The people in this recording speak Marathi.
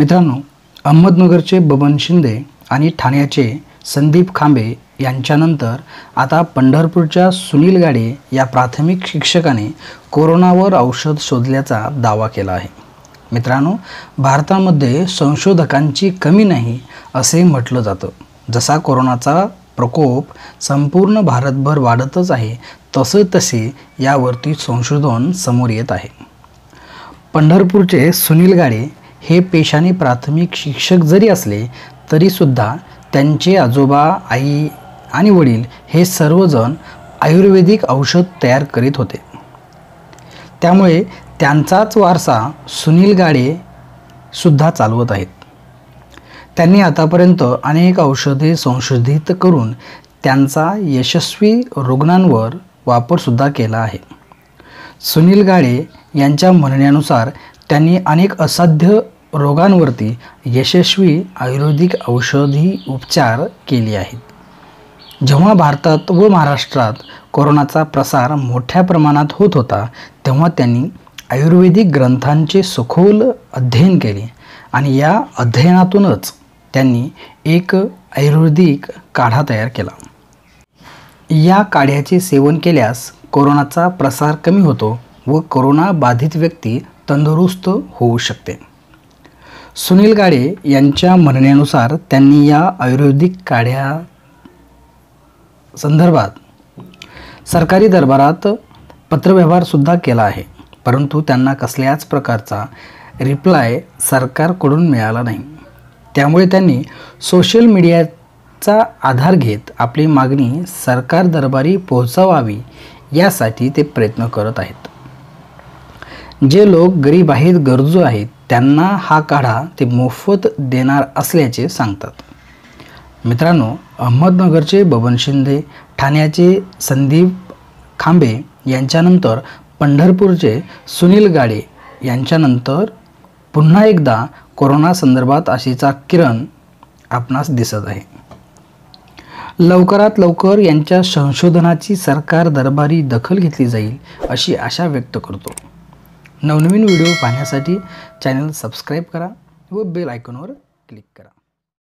मित्रांनो अहमदनगरचे बबन शिंदे आणि ठाण्याचे संदीप खांबे यांच्यानंतर आता पंढरपूरच्या सुनील गाडे या प्राथमिक शिक्षकाने कोरोनावर औषध शोधल्याचा दावा केला आहे. मित्रांनो भारतामध्ये संशोधकांची कमी नाही असे म्हटलं जातं. जसा कोरोनाचा प्रकोप संपूर्ण भारतभर वाढतच आहे तसं तसे यावरती संशोधन समोर येत आहे. पंढरपूरचे सुनील गाडे हे पेशाने प्राथमिक शिक्षक जरी असले तरीसुद्धा त्यांचे आजोबा आई आणि वडील हे सर्वजण आयुर्वेदिक औषध तयार करीत होते. त्यामुळे त्यांचाच वारसा सुनील गाडे सुद्धा चालवत आहेत. त्यांनी आतापर्यंत अनेक औषधे संशोधित करून त्यांचा यशस्वी रुग्णांवर वापरसुद्धा केला आहे. सुनील गाडे यांच्या म्हणण्यानुसार त्यांनी अनेक असाध्य रोगांवरती यशस्वी आयुर्वेदिक औषधी उपचार केले आहेत. जेव्हा भारतात व महाराष्ट्रात कोरोनाचा प्रसार मोठ्या प्रमाणात होत होता तेव्हा त्यांनी आयुर्वेदिक ग्रंथांचे सखोल अध्ययन केले आणि या अध्ययनातूनच त्यांनी एक आयुर्वेदिक काढा तयार केला. या काढ्याचे सेवन केल्यास कोरोनाचा प्रसार कमी होतो व कोरोना बाधित व्यक्ती तंदुरुस्त होऊ शकते. सुनील गाडे यांच्या म्हणण्यानुसार त्यांनी या आयुर्वेदिक काढ्या संदर्भात सरकारी दरबारात पत्रव्यवहारसुद्धा केला आहे. परंतु त्यांना कसल्याच प्रकारचा रिप्लाय सरकारकडून मिळाला नाही. त्यामुळे त्यांनी सोशल मीडियाचा आधार घेत आपली मागणी सरकार दरबारी पोहोचवावी यासाठी ते प्रयत्न करत आहेत. जे लोक गरीब आहेत गरजू आहेत त्यांना हा काढा ते मोफत देणार असल्याचे सांगतात. मित्रांनो अहमदनगरचे बबन शिंदे ठाण्याचे संदीप खांबे यांच्यानंतर पंढरपूरचे सुनील गाडे यांच्यानंतर पुन्हा एकदा कोरोना संदर्भात अशीचा किरण आपणास दिसत आहे. लवकरात लवकर यांच्या संशोधनाची सरकार दरबारी दखल घेतली जाईल अशी आशा व्यक्त करतो. नवनवीन व्हिडिओ पाहण्यासाठी चॅनल सबस्क्राईब करा व बेल आयकॉनवर क्लिक करा.